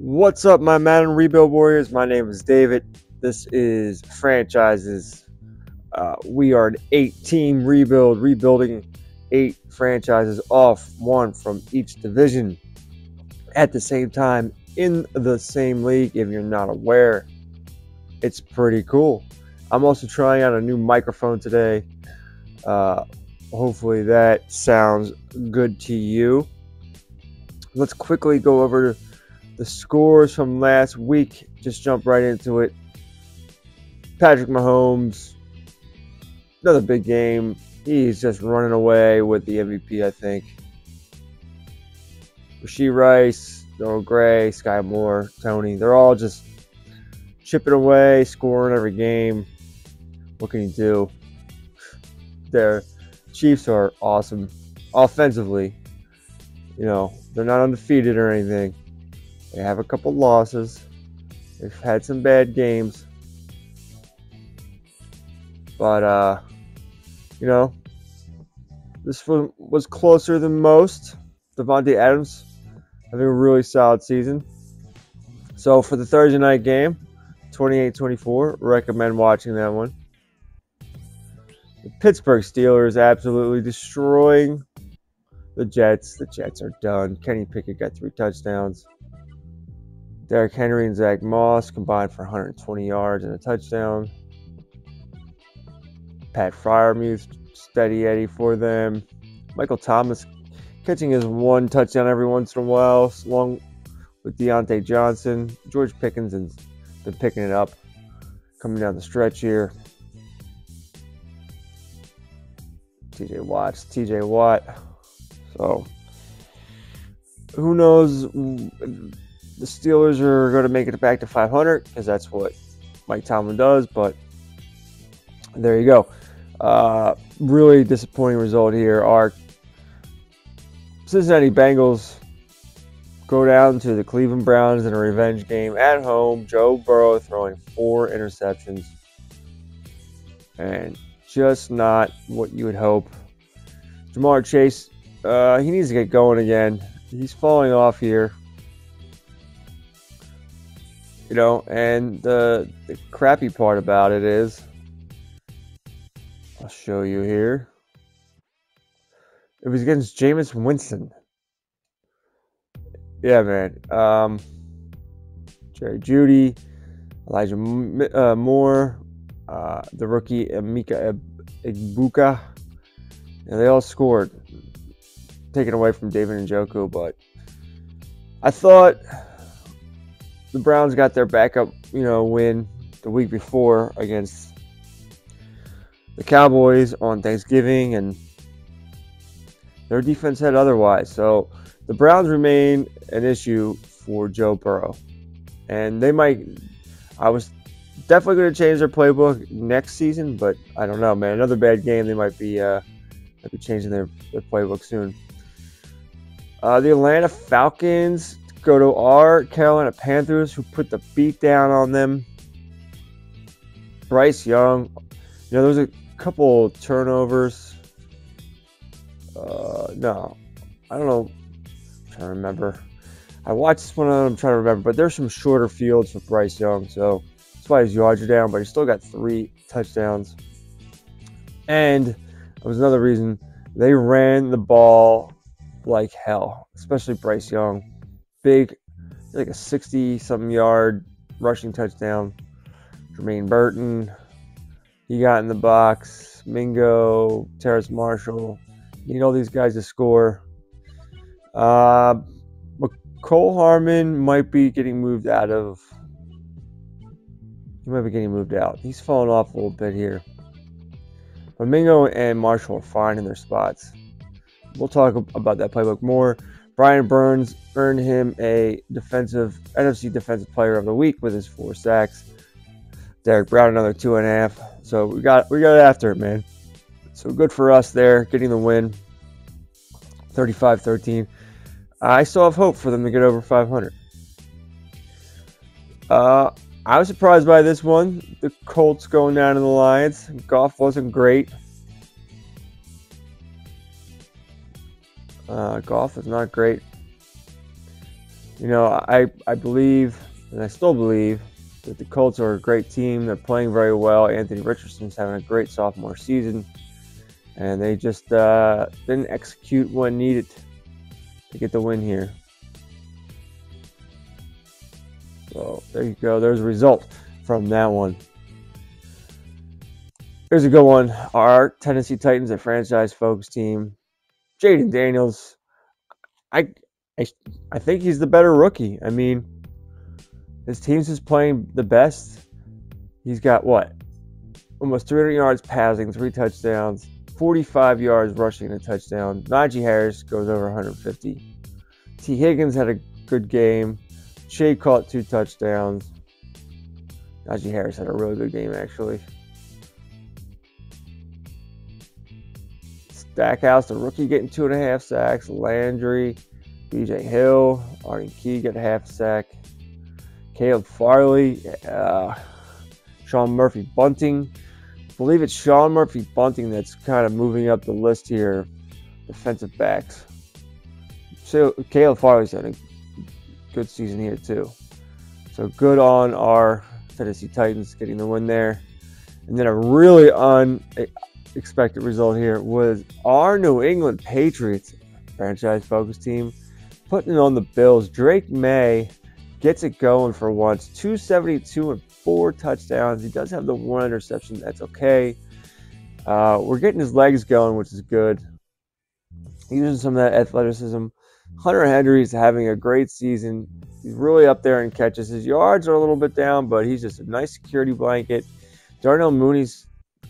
What's up, my Madden Rebuild Warriors? My name is David. This is franchises. Uh, we are an eight team rebuild, rebuilding eight franchises off one from each division at the same time in the same league. If you're not aware, it's pretty cool. I'm also trying out a new microphone today. Uh, hopefully, that sounds good to you. Let's quickly go over the scores from last week. Just jump right into it. Patrick Mahomes, another big game. He's just running away with the MVP, I think. Rashee Rice, Noah Gray, Skyy Moore, Tony, they're all just chipping away, scoring every game. What can you do? Their Chiefs are awesome offensively. You know, they're not undefeated or anything. They have a couple losses. They've had some bad games. But, uh, you know, this one was closer than most. Davante Adams having a really solid season. So for the Thursday night game, 28-24, recommend watching that one. The Pittsburgh Steelers absolutely destroying the Jets. The Jets are done. Kenny Pickett got three touchdowns. Derrick Henry and Zach Moss combined for 120 yards and a touchdown. Pat Freiermuth, steady Eddie for them. Michael Thomas catching his one touchdown every once in a while, along with Diontae Johnson. George Pickens has been picking it up coming down the stretch here. TJ Watt's TJ Watt. So, who knows? The Steelers are going to make it back to 500 because that's what Mike Tomlin does. But there you go. Uh, really disappointing result here. Our Cincinnati Bengals go down to the Cleveland Browns in a revenge game at home. Joe Burrow throwing four interceptions. And just not what you would hope. Ja'Marr Chase, uh, he needs to get going again. He's falling off here. You know, and the, the crappy part about it is, I'll show you here. It was against Jameis Winston. Yeah, man. Um, Jerry Jeudy, Elijah uh, Moore, uh, the rookie Emeka Egbuka. And they all scored, taken away from David Njoku. But I thought the Browns got their backup, you know, win the week before against the Cowboys on Thanksgiving, and their defense had otherwise. So the Browns remain an issue for Joe Burrow, and they might. I was definitely going to change their playbook next season, but I don't know, man. Another bad game, they might be uh, might be changing their, their playbook soon. Uh, the Atlanta Falcons go to our Carolina Panthers, who put the beat down on them. Bryce Young, you know, there was a couple turnovers. Uh, no, I don't know. I'm trying to remember. I watched this one. I'm trying to remember, but there's some shorter fields for Bryce Young, so that's why his yards are down. But he still got three touchdowns, and that was another reason they ran the ball like hell, especially Bryce Young. Big, like a 60 something yard rushing touchdown. Jermaine Burton, he got in the box. Mingo, Terrace Marshall, need all these guys to score. Uh, Cole Harmon might be getting moved out of. He might be getting moved out. He's falling off a little bit here. But Mingo and Marshall are fine in their spots. We'll talk about that playbook more. Brian Burns earned him a defensive NFC Defensive Player of the Week with his four sacks. Derrick Brown another two and a half. So we got we got after it, man. So good for us there, getting the win. 35-13. I still have hope for them to get over 500. Uh, I was surprised by this one. The Colts going down to the Lions. Goff wasn't great. Uh, Goff is not great. you know, I, I believe, and I still believe, that the Colts are a great team. They're playing very well. Anthony Richardson's having a great sophomore season, and they just uh, didn't execute when needed to get the win here. So there you go. There's a result from that one. Here's a good one. Our Tennessee Titans, a franchise focus team. Jayden Daniels. I, I I think he's the better rookie. I mean, his team's just playing the best. He's got what? Almost 300 yards passing, three touchdowns, 45 yards rushing, and a touchdown. Najee Harris goes over 150. Tee Higgins had a good game. Shea caught two touchdowns. Najee Harris had a really good game, actually. Stackhouse, the rookie, getting two and a half sacks. Landry, BJ Hill, Arden Key get a half sack. Caleb Farley, uh, Sean Murphy Bunting. I believe it's Sean Murphy Bunting that's kind of moving up the list here, defensive backs. So Caleb Farley's had a good season here too. So good on our Tennessee Titans getting the win there. And then a really unexpected result here was our New England Patriots franchise focus team putting on the Bills. Drake Maye gets it going for once. 272 and four touchdowns. He does have the one interception. That's okay. Uh, we're getting his legs going, which is good. Using some of that athleticism. Hunter Henry is having a great season. He's really up there in catches. His yards are a little bit down, but he's just a nice security blanket. Darnell Mooney's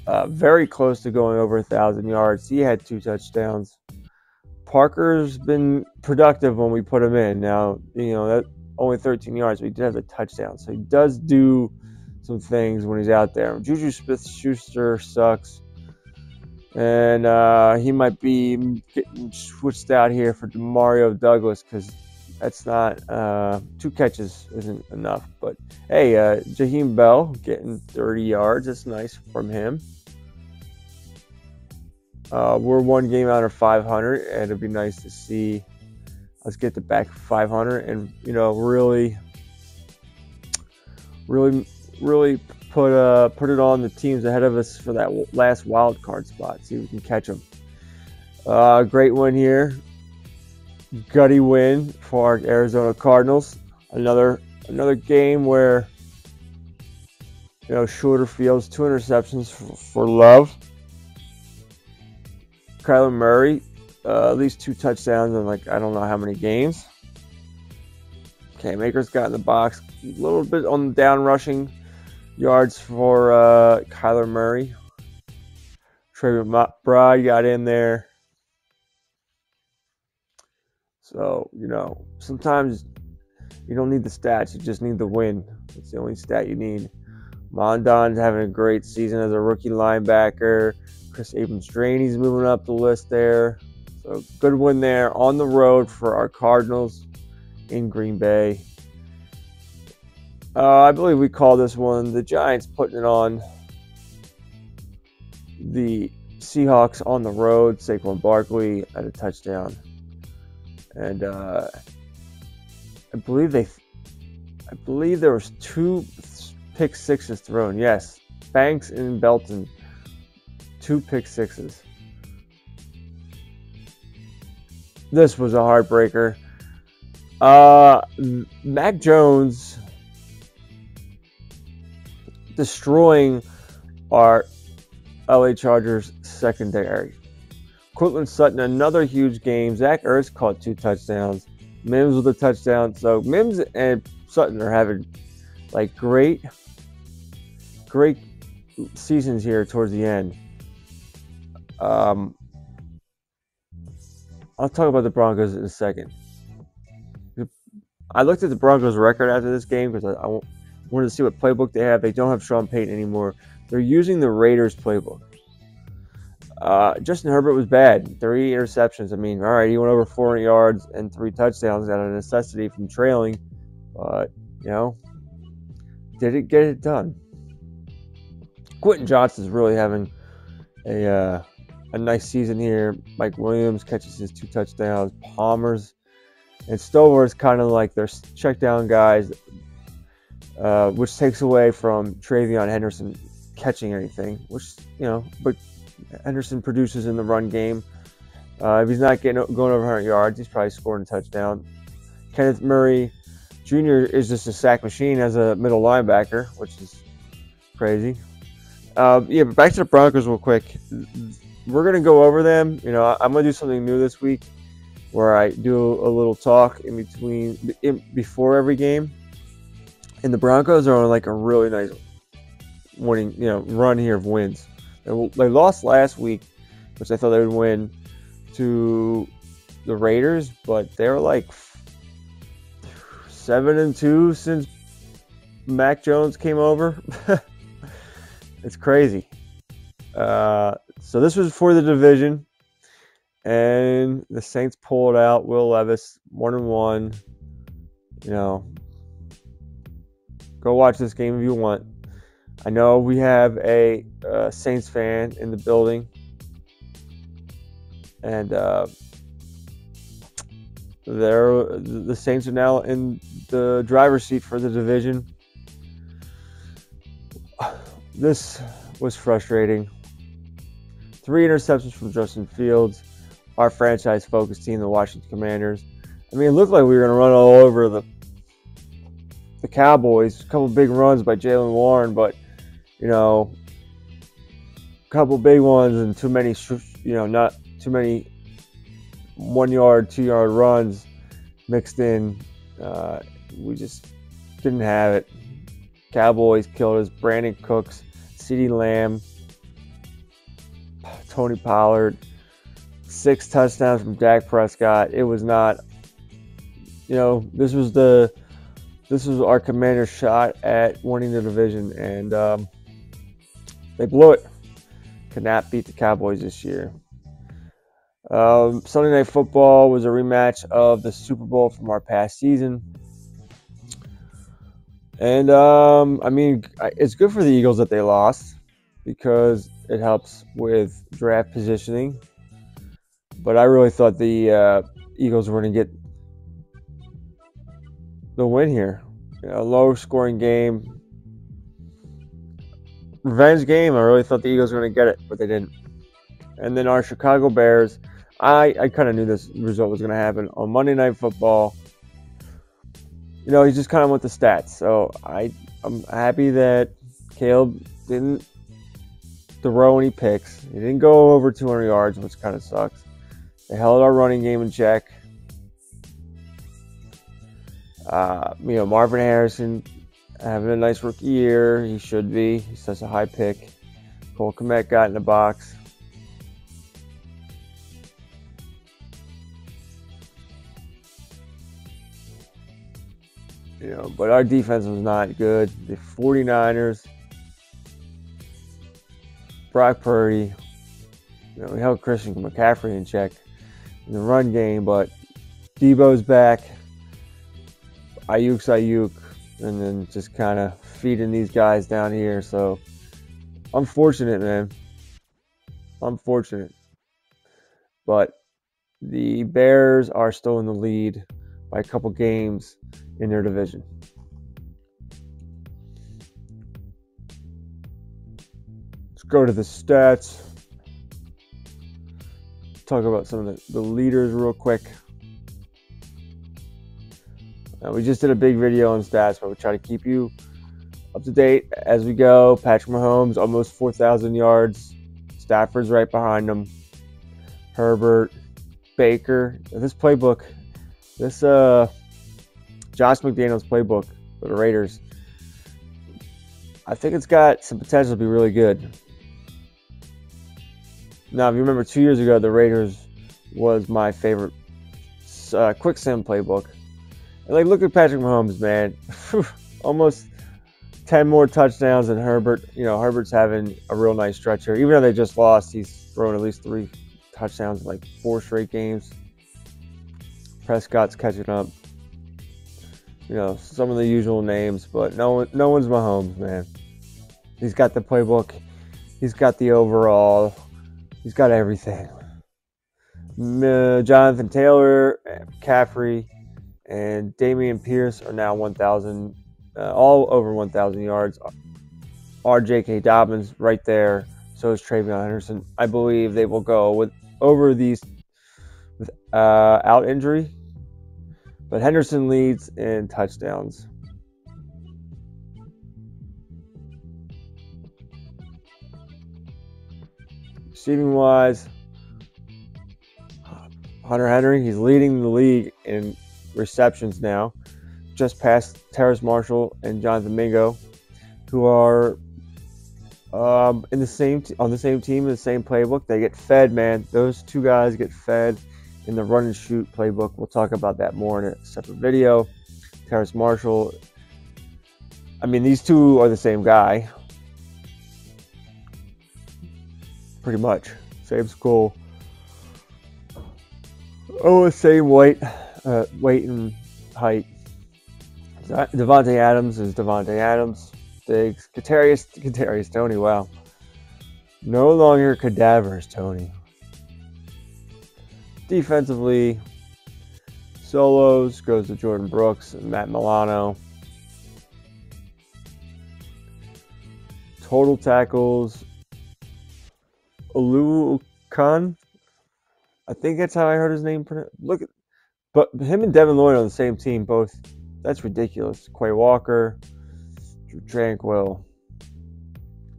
uh, very close to going over a thousand yards. He had two touchdowns. Parker's been productive when we put him in. Now, you know that only 13 yards, but he did have a touchdown. So he does do some things when he's out there. Juju Smith Schuster sucks. And uh, he might be getting switched out here for Demario Douglas because that's not uh, two catches isn't enough. But hey, uh, Jaheim Bell getting 30 yards. That's nice from him. Uh, we're one game out of 500, and it'd be nice to see let's get to back 500 and you know really really really put uh put it on the teams ahead of us for that last wild card spot see if we can catch them uh great win here. Gutty win for our arizona cardinals. Another another game where you know shorter fields two interceptions for, for love kyler murray uh, at least two touchdowns in like I don't know how many games. Okay, Makers got in the box. A little bit on the down rushing yards for uh, Kyler Murray. Trey McBride got in there. So, you know, sometimes you don't need the stats, you just need the win. It's the only stat you need. Mondon's having a great season as a rookie linebacker. Kris Abrams-Draine moving up the list there. So good win there on the road for our Cardinals in Green Bay. Uh, I believe we call this one the Giants putting it on the Seahawks on the road. Saquon Barkley at a touchdown, and uh, I believe they, I believe there was two pick sixes thrown. Yes, Banks and Belton, two pick sixes. this was a heartbreaker. Uh, Mac Jones destroying our LA Chargers secondary. Courtland Sutton, another huge game. Zach Ertz caught two touchdowns. Mims with a touchdown. So Mims and Sutton are having like great, great seasons here towards the end. Um, I'll talk about the Broncos in a second. I looked at the Broncos' record after this game because I, I, wanted to see what playbook they have. They don't have Sean Payton anymore. They're using the Raiders' playbook. Uh, Justin Herbert was bad. Three interceptions. I mean, all right, he went over 400 yards and three touchdowns out of necessity from trailing. But, you know, did it get it done? Quentin Johnston's really having a uh, a nice season here. Mike Williams catches his two touchdowns. Palmer's And Stover's kind of like their check down guys, uh, which takes away from TreVeyon Henderson catching anything, which, you know, but Henderson produces in the run game. Uh, if he's not getting going over 100 yards, he's probably scoring a touchdown. Kenneth Murray Jr. is just a sack machine as a middle linebacker, which is crazy. Uh, yeah, but back to the Broncos real quick. We're gonna go over them. You know, I'm gonna do something new this week, where I do a little talk in between, in, before every game. And the Broncos are on like a really nice winning, you know, run here of wins. They, they lost last week, which I thought they would win to the Raiders, but they're like seven and two since Mac Jones came over. it's crazy. Uh, so this was for the division, and the Saints pulled out Will Levis one and one. You know, go watch this game if you want. I know we have a, a Saints fan in the building, and uh, they're the Saints are now in the driver's seat for the division. This was frustrating. Three interceptions from Justin Fields, our franchise focused team, the Washington Commanders. I mean, it looked like we were going to run all over the the Cowboys. A couple big runs by Jaylen Warren, but you know, a couple big ones and too many, you know, not too many one yard, two yard runs mixed in. Uh, we just didn't have it. Cowboys killed us. Brandin Cooks, CeeDee Lamb, Tony Pollard, six touchdowns from Dak Prescott. It was not, you know, this was the this was our commander's shot at winning the division, and um, they blew it. Could not beat the Cowboys this year. Um, Sunday Night Football was a rematch of the Super Bowl from our past season. And um, I mean, it's good for the Eagles that they lost because it helps with draft positioning. But I really thought the uh, Eagles were going to get the win here. You know, a low scoring game. Revenge game. I really thought the Eagles were going to get it, but they didn't. And then our Chicago Bears. I, I kind of knew this result was going to happen on Monday Night Football you know, he just kind of went the stats. So I, I'm happy that Caleb didn't throw any picks. He didn't go over 200 yards, which kind of sucks. They held our running game in check. Uh, you know, Marvin Harrison having a nice rookie year. He should be. He's such a high pick. Cole Kmet got in the box. You know, but our defense was not good. The 49ers, Brock Purdy, you know, we held Christian McCaffrey in check in the run game, but Deebo's back, Aiyuk's Aiyuk, and then just kind of feeding these guys down here. So, unfortunate, man. Unfortunate. But the Bears are still in the lead by a couple games in their division. Let's go to the stats. Talk about some of the, the leaders real quick. Uh, we just did a big video on stats, but we try to keep you up to date as we go. Patrick Mahomes, almost 4,000 yards. Stafford's right behind him. Herbert, Baker. This playbook, this uh, Josh McDaniels playbook for the Raiders. I think it's got some potential to be really good. Now, if you remember two years ago, the Raiders was my favorite uh, quick sim playbook. And like, look at Patrick Mahomes, man. Almost 10 more touchdowns than Herbert. You know, Herbert's having a real nice stretch here. Even though they just lost, he's thrown at least three touchdowns in like four straight games. Prescott's catching up you know, some of the usual names, but no one, no one's Mahomes, man. He's got the playbook, he's got the overall, he's got everything. Uh, Jonathan Taylor, McCaffrey, and Dameon Pierce are now 1,000, uh, all over 1,000 yards. R.J.K. Dobbins right there. So is TreVeyon Henderson. I believe they will go with over these without uh, injury. But Henderson leads in touchdowns. Receiving wise, Hunter Henry, he's leading the league in receptions now, just past Terrace Marshall and Jonathan Mingo, who are um, in the same t- on the same team in the same playbook. They get fed, man. Those two guys get fed in the run and shoot playbook. We'll talk about that more in a separate video. Terrace Marshall. I mean, these two are the same guy. Pretty much. Same school. Oh, same weight, uh, weight and height. Davante Adams is Davante Adams. Diggs. Kadarius, Kadarius Toney. Wow. No longer cadavers, Toney. Defensively, solos goes to Jordyn Brooks and Matt Milano. Total tackles, Olu Khan. I think that's how I heard his name. Look, at, but him and Devin Lloyd on the same team, both. That's ridiculous. Quay Walker, Drue Tranquill,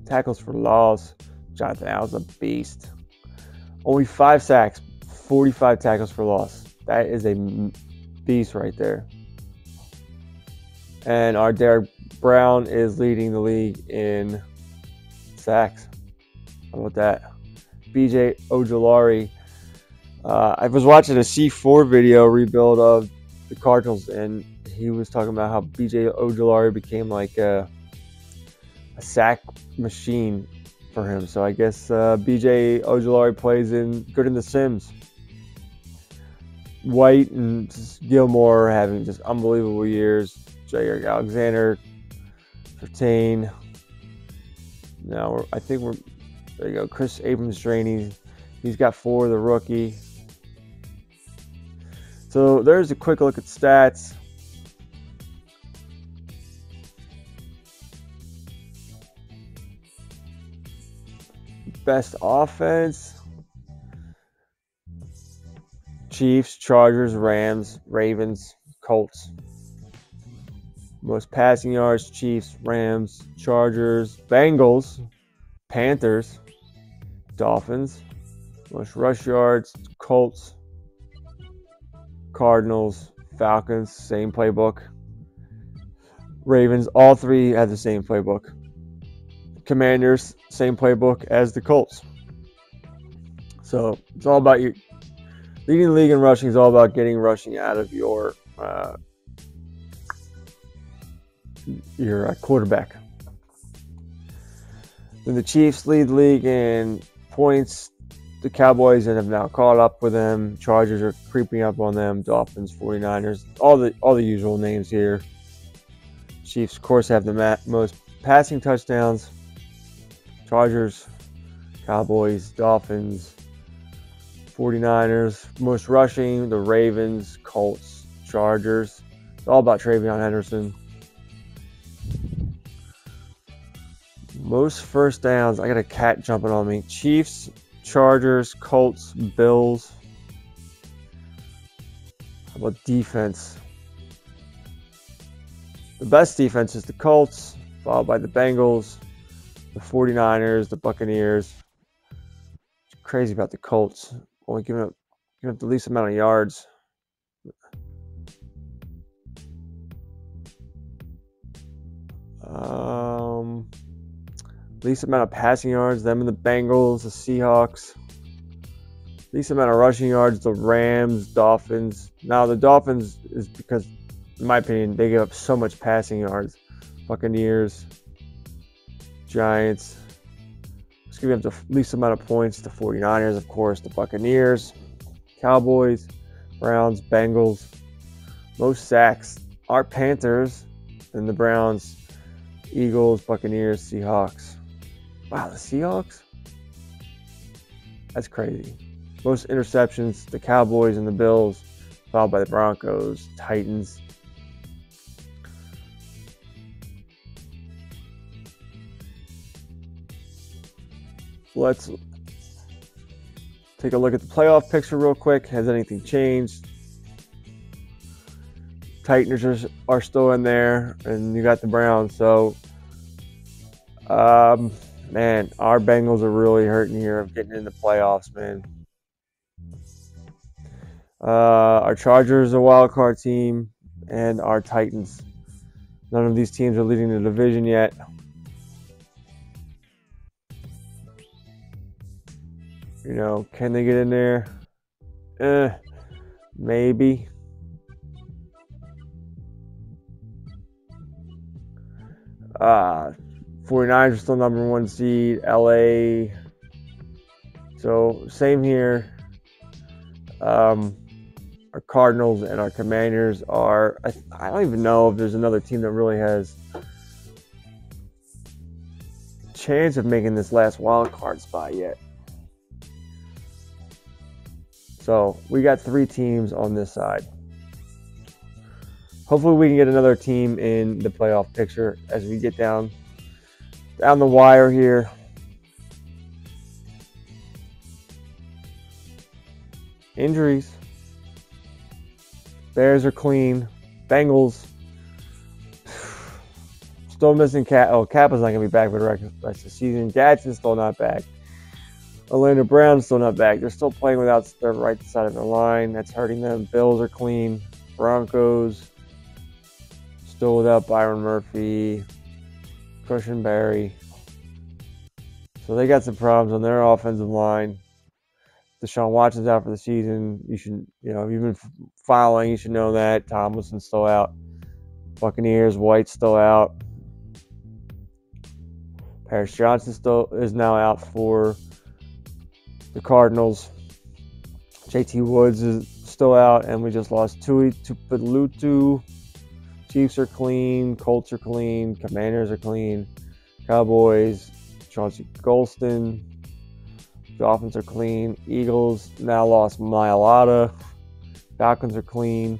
tackles for loss. Jonathan Allen's a beast. Only five sacks, 45 tackles for loss. That is a beast right there. And our Derrick Brown is leading the league in sacks. How about that? BJ Ojulari uh, I was watching a C4 video rebuild of the Cardinals, and he was talking about how BJ Ojulari became like a, a sack machine for him. So I guess uh, BJ Ojulari plays in good in The Sims. White and Gilmore having just unbelievable years. Jaire Alexander, Surtain. Now I think we're there. You go, Kris Abrams-Draine. He's got four. The rookie. So there's a quick look at stats. Best offense. Chiefs, Chargers, Rams, Ravens, Colts. Most passing yards, Chiefs, Rams, Chargers, Bengals, Panthers, Dolphins. Most rush yards, Colts, Cardinals, Falcons, same playbook. Ravens, all three have the same playbook. Commanders, same playbook as the Colts. So it's all about you. Leading the league in rushing is all about getting rushing out of your uh, your uh, quarterback. Then the Chiefs lead the league in points, the Cowboys have now caught up with them. Chargers are creeping up on them. Dolphins, 49ers, all the all the usual names here. Chiefs, of course, have the most passing touchdowns. Chargers, Cowboys, Dolphins, 49ers, most rushing. The Ravens, Colts, Chargers. It's all about TreVeyon Henderson. Most first downs. I got a cat jumping on me. Chiefs, Chargers, Colts, Bills. How about defense? The best defense is the Colts, followed by the Bengals, the 49ers, the Buccaneers. It's crazy about the Colts. Only giving up, giving up the least amount of yards. Um, Least amount of passing yards, them and the Bengals, the Seahawks. Least amount of rushing yards, the Rams, Dolphins. Now, the Dolphins is because, in my opinion, they give up so much passing yards. Buccaneers, Giants. Let's give up the least amount of points. The 49ers, of course, the Buccaneers, Cowboys, Browns, Bengals. Most sacks are Panthers and the Browns, Eagles, Buccaneers, Seahawks. Wow, the Seahawks? That's crazy. Most interceptions, the Cowboys and the Bills. followed by the Broncos, Titans. Let's take a look at the playoff picture real quick. Has anything changed? Titans are, are still in there, and you got the Browns. So, um, man, our Bengals are really hurting here of getting in the playoffs, man. Uh, our Chargers a wild card team, and our Titans. None of these teams are leading the division yet. You know, can they get in there? Eh, maybe. Uh, 49ers are still number one seed. LA. So, same here. Um, our Cardinals and our Commanders are. I, I don't even know if there's another team that really has chance of making this last wild card spot yet. So we got three teams on this side. Hopefully, we can get another team in the playoff picture as we get down down the wire here. Injuries. Bears are clean. Bengals still missing Cap. Oh, Cap is not gonna be back for the rest of the season. Gadsden's still not back. Orlando Brown's still not back. They're still playing without their right side of the line. That's hurting them. Bills are clean. Broncos still without Byron Murphy, Cushenberry. So they got some problems on their offensive line. Deshaun Watson's out for the season. You should, you know, if you've been following, you should know that. Tomlinson's still out. Buccaneers, White's still out. Paris Johnson still is now out for the Cardinals. JT Woods is still out, and we just lost Tuli Tuipulotu. Chiefs are clean. Colts are clean. Commanders are clean. Cowboys, Chauncey Golston. Dolphins are clean. Eagles now lost Mailata. Falcons are clean.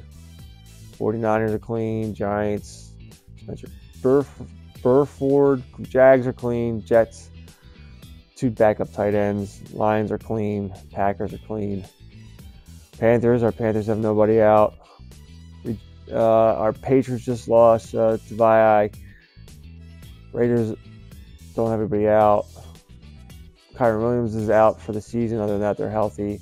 49ers are clean. Giants, Spencer Burf- Burford. Jags are clean. Jets two backup tight ends. Lions are clean. Packers are clean. Panthers, our Panthers have nobody out. We, uh, our Patriots just lost uh, Tavai. Raiders don't have anybody out. Kyren Williams is out for the season. Other than that, they're healthy.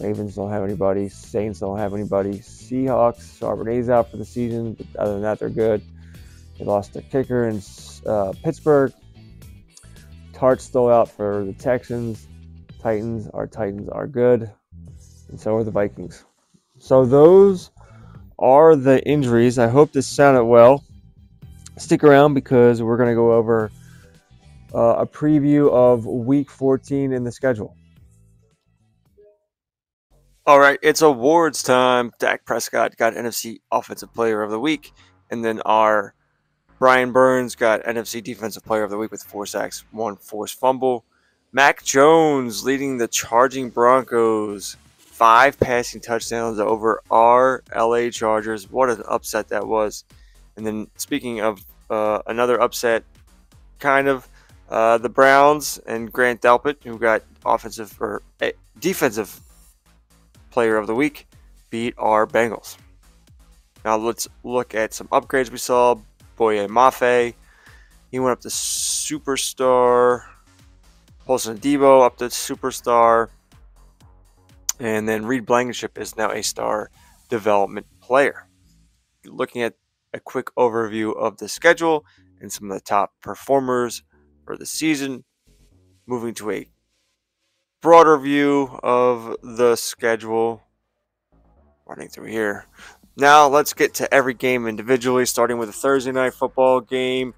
Ravens don't have anybody. Saints don't have anybody. Seahawks, Charbonnet's out for the season. But other than that, they're good. They lost their kicker in uh, Pittsburgh. Tartt's still out for the Texans. Titans, our Titans are good, and so are the Vikings. So those are the injuries. I hope this sounded well. Stick around because we're going to go over uh, a preview of Week 14 in the schedule. All right, it's awards time. Dak Prescott got NFC Offensive Player of the Week, and then our Brian Burns got NFC Defensive Player of the Week with four sacks, one forced fumble. Mac Jones leading the charging Broncos, five passing touchdowns over our LA Chargers. What an upset that was. And then speaking of uh, another upset, kind of uh, the Browns and Grant Delpit, who got offensive or uh, defensive player of the week, beat our Bengals. Now let's look at some upgrades we saw. Boye Mafe. He went up to superstar. Paulson Debo up to superstar. And then Reed Blankenship is now a star development player. Looking at a quick overview of the schedule and some of the top performers for the season. Moving to a broader view of the schedule. Running through here. Now let's get to every game individually, starting with a Thursday night football game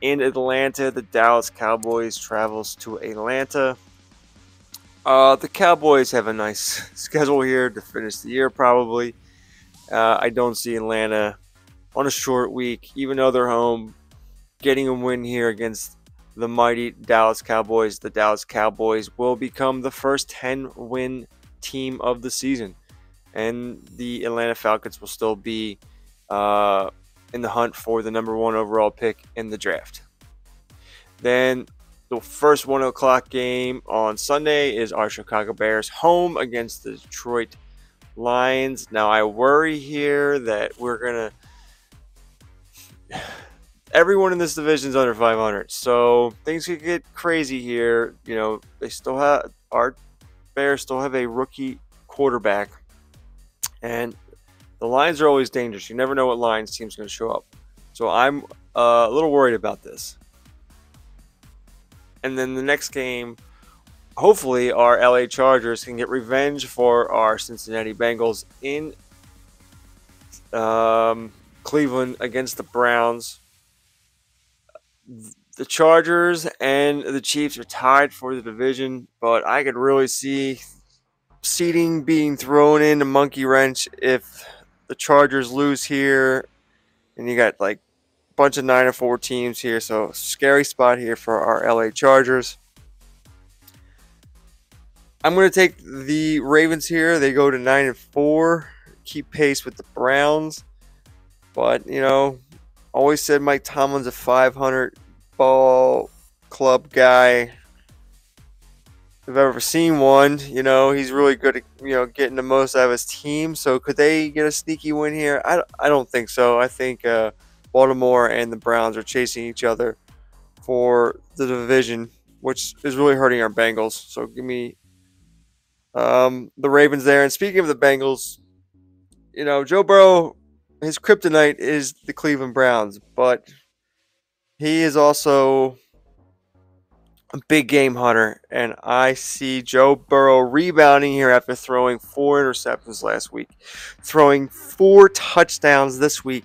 in Atlanta. The Dallas Cowboys travels to Atlanta. Uh, the Cowboys have a nice schedule here to finish the year, probably. Uh, I don't see Atlanta on a short week, even though they're home, getting a win here against the mighty Dallas Cowboys. The Dallas Cowboys will become the first 10 win team of the season and the Atlanta Falcons will still be uh, in the hunt for the number one overall pick in the draft. Then the first one o'clock game on Sunday is our Chicago Bears home against the Detroit Lions. Now I worry here that we're gonna. Everyone in this division is under 500, so things could get crazy here. You know, they still have our Bears still have a rookie quarterback, and the Lions are always dangerous. You never know what lines team's going to show up. So I'm uh, a little worried about this. And then the next game, hopefully, our LA Chargers can get revenge for our Cincinnati Bengals in um, Cleveland against the Browns. The Chargers and the Chiefs are tied for the division, but I could really see seeding being thrown in a monkey wrench if the Chargers lose here, and you got like a bunch of nine or four teams here. So scary spot here for our LA Chargers. I'm going to take the Ravens here. They go to nine and four, keep pace with the Browns. But you know, always said Mike Tomlin's a 500 ball club guy. I've ever seen one. You know, he's really good at you know getting the most out of his team. So could they get a sneaky win here? I, I don't think so. I think uh, Baltimore and the Browns are chasing each other for the division, which is really hurting our Bengals. So give me um, the Ravens there. And speaking of the Bengals, you know Joe Burrow, his kryptonite is the Cleveland Browns, but he is also a big game hunter, and I see Joe Burrow rebounding here after throwing four interceptions last week, throwing four touchdowns this week,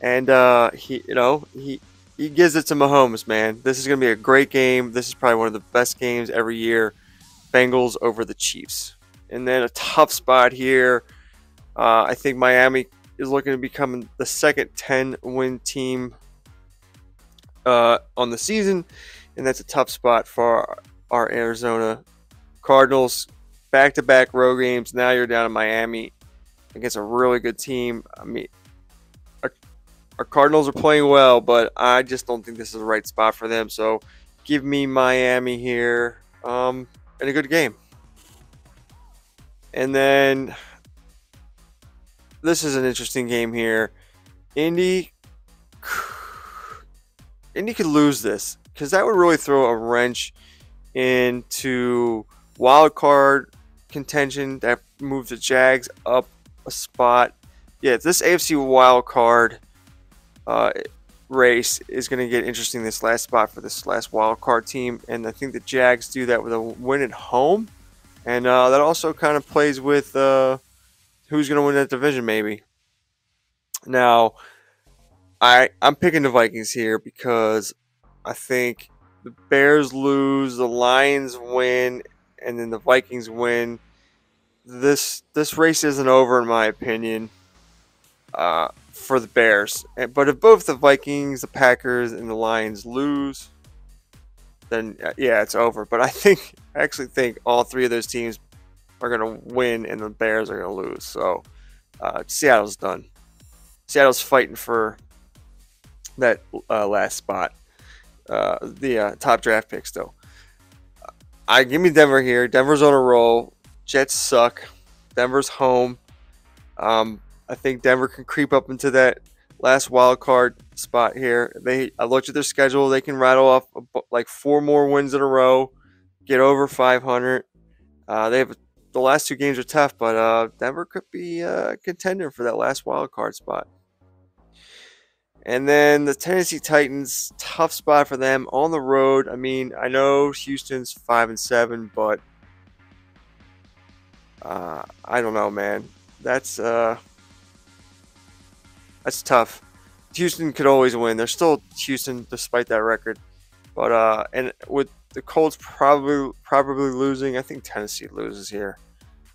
and uh, he, you know, he he gives it to Mahomes. Man, this is going to be a great game. This is probably one of the best games every year. Bengals over the Chiefs, and then a tough spot here. Uh, I think Miami is looking to become the second 10 win team uh, on the season and that's a tough spot for our Arizona Cardinals. Back to back road games. Now you're down in Miami against a really good team. I mean, our, our Cardinals are playing well, but I just don't think this is the right spot for them. So give me Miami here um, in a good game. And then this is an interesting game here. Indy, Indy could lose this because that would really throw a wrench into wild card contention that moves the Jags up a spot. Yeah, this AFC wild card uh, race is going to get interesting this last spot for this last wild card team, and I think the Jags do that with a win at home, and uh, that also kind of plays with uh, who's going to win that division, maybe. Now, I I'm picking the Vikings here because I think the Bears lose, the Lions win, and then the Vikings win. This this race isn't over in my opinion. Uh, for the Bears, but if both the Vikings, the Packers, and the Lions lose, then uh, yeah, it's over. But I think I actually think all three of those teams are going to win, and the Bears are going to lose. So uh, Seattle's done. Seattle's fighting for that uh, last spot uh, the uh, top draft picks, though. I give me Denver here. Denver's on a roll. Jets suck. Denver's home. Um, I think Denver can creep up into that last wild card spot here. They I looked at their schedule. They can rattle off like four more wins in a row, get over 500. Uh, they have the last two games are tough, but uh, Denver could be a contender for that last wild card spot. And then the Tennessee Titans, tough spot for them on the road. I mean, I know Houston's five and seven, but uh, I don't know, man. That's uh, that's tough. Houston could always win. They're still Houston despite that record, but uh, and with the Colts probably probably losing, I think Tennessee loses here.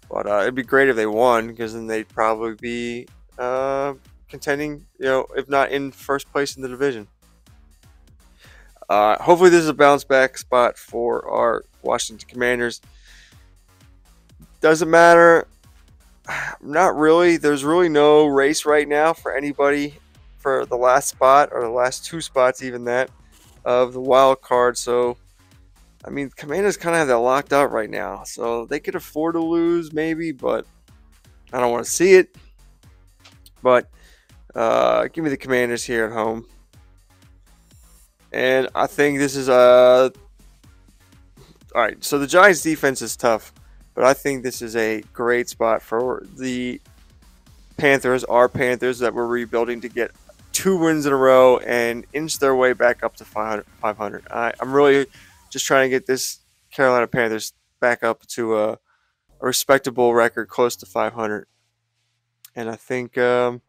But uh, it'd be great if they won because then they'd probably be uh, contending, you know, if not in first place in the division. Uh, hopefully, this is a bounce back spot for our Washington Commanders. Doesn't matter not really. There's really no race right now for anybody for the last spot or the last two spots, even that of the wild card. So, I mean, Commanders kind of have that locked out right now. So they could afford to lose, maybe, but I don't want to see it. But uh, give me the Commanders here at home. And I think this is a. Uh, all right, so the Giants' defense is tough, but I think this is a great spot for the Panthers, our Panthers that we're rebuilding to get two wins in a row and inch their way back up to 500. I, am really just trying to get this Carolina Panthers back up to a, a respectable record close to 500. And I think um,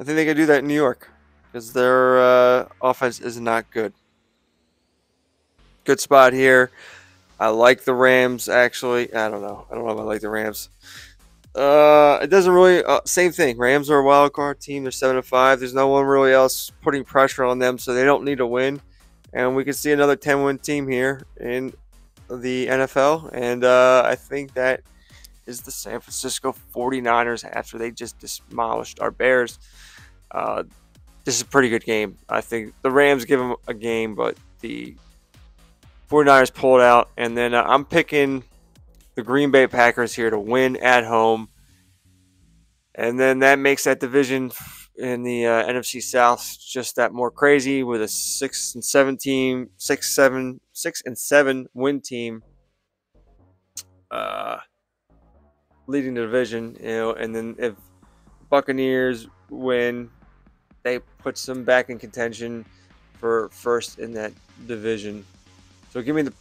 I think they can do that in New York because their uh, offense is not good. Good spot here. I like the Rams actually. I don't know. I don't know if I like the Rams. Uh, it doesn't really. Uh, same thing. Rams are a wild card team. They're seven to five. There's no one really else putting pressure on them, so they don't need to win. And we can see another 10 win team here in the NFL. And uh, I think that is the San Francisco 49ers after they just demolished our Bears. Uh, this is a pretty good game. I think the Rams give them a game, but the 49ers pull it out. And then uh, I'm picking the Green Bay Packers here to win at home. And then that makes that division in the uh, NFC South just that more crazy with a six and seven team, six seven, six and seven win team, uh, leading the division. You know, and then if Buccaneers win, they puts them back in contention for first in that division. So give me the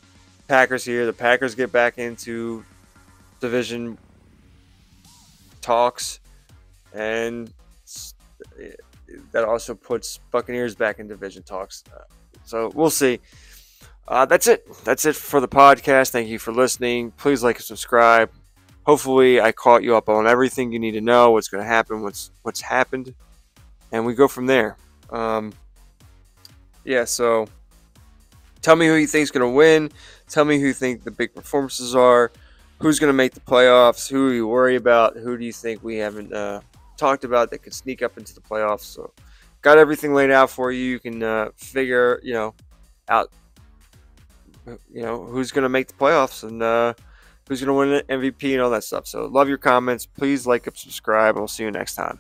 Packers here. The Packers get back into division talks, and that also puts Buccaneers back in division talks. So we'll see. Uh, that's it. That's it for the podcast. Thank you for listening. Please like and subscribe. Hopefully, I caught you up on everything you need to know. What's going to happen? What's what's happened? And we go from there. Um, yeah. So tell me who you think's going to win. Tell me who you think the big performances are. Who's going to make the playoffs? Who you worry about? Who do you think we haven't uh, talked about that could sneak up into the playoffs? So, got everything laid out for you. You can uh, figure, you know, out, you know, who's going to make the playoffs and uh, who's going to win an MVP and all that stuff. So, love your comments. Please like and subscribe. And we'll see you next time.